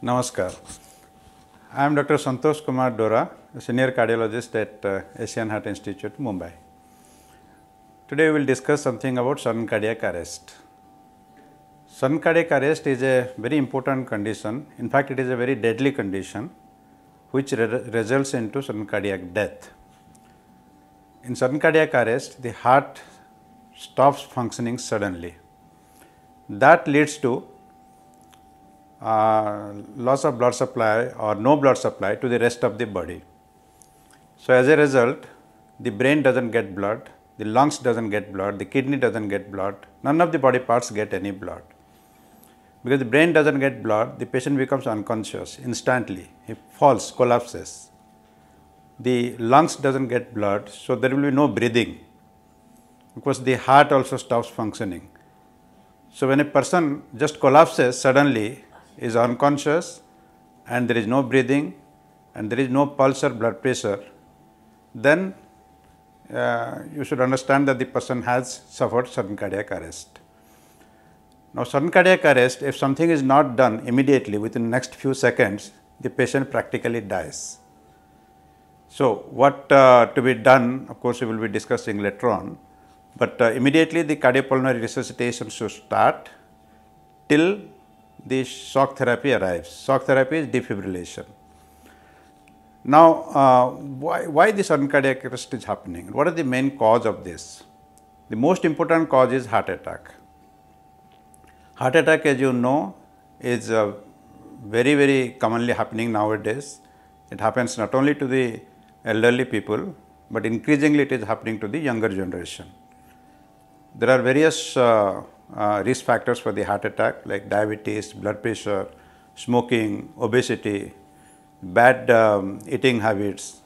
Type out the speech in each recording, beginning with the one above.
Namaskar. I am Dr. Santosh Kumar Dora, a senior cardiologist at uh, Asian Heart Institute, Mumbai. Today we will discuss something about sudden cardiac arrest. Sudden cardiac arrest is a very important condition. In fact, it is a very deadly condition which re results into sudden cardiac death. In sudden cardiac arrest, the heart stops functioning suddenly. That leads to uh, loss of blood supply or no blood supply to the rest of the body. So, as a result the brain does not get blood, the lungs does not get blood, the kidney does not get blood, none of the body parts get any blood. Because the brain does not get blood, the patient becomes unconscious instantly, he falls, collapses. The lungs does not get blood, so there will be no breathing because the heart also stops functioning. So, when a person just collapses suddenly, is unconscious and there is no breathing and there is no pulse or blood pressure, then uh, you should understand that the person has suffered sudden cardiac arrest. Now, sudden cardiac arrest, if something is not done immediately within the next few seconds, the patient practically dies. So, what uh, to be done, of course, we will be discussing later on, but uh, immediately the cardiopulmonary resuscitation should start till the shock therapy arrives. Shock therapy is defibrillation. Now, uh, why, why sudden cardiac arrest is happening? What are the main cause of this? The most important cause is heart attack. Heart attack, as you know, is uh, very, very commonly happening nowadays. It happens not only to the elderly people, but increasingly it is happening to the younger generation. There are various uh, uh, risk factors for the heart attack like diabetes, blood pressure, smoking, obesity, bad um, eating habits,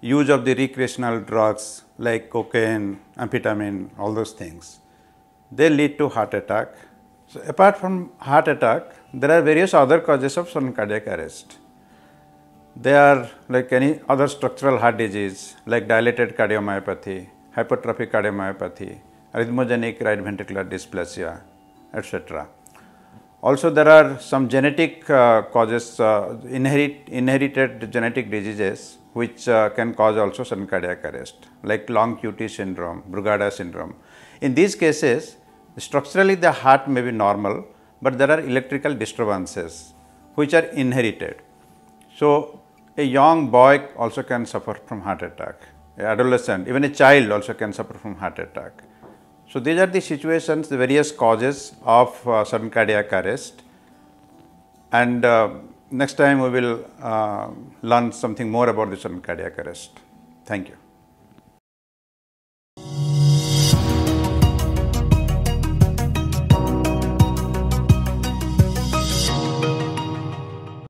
use of the recreational drugs like cocaine, amphetamine, all those things. They lead to heart attack. So, apart from heart attack, there are various other causes of sudden cardiac arrest. They are like any other structural heart disease like dilated cardiomyopathy, hypertrophic cardiomyopathy, arrhythmogenic right ventricular dysplasia, etc. Also, there are some genetic uh, causes, uh, inherit, inherited genetic diseases which uh, can cause also sudden cardiac arrest, like long QT syndrome, Brugada syndrome. In these cases, structurally the heart may be normal, but there are electrical disturbances which are inherited. So, a young boy also can suffer from heart attack, a adolescent, even a child also can suffer from heart attack. So, these are the situations, the various causes of uh, sudden cardiac arrest and uh, next time we will uh, learn something more about the sudden cardiac arrest. Thank you.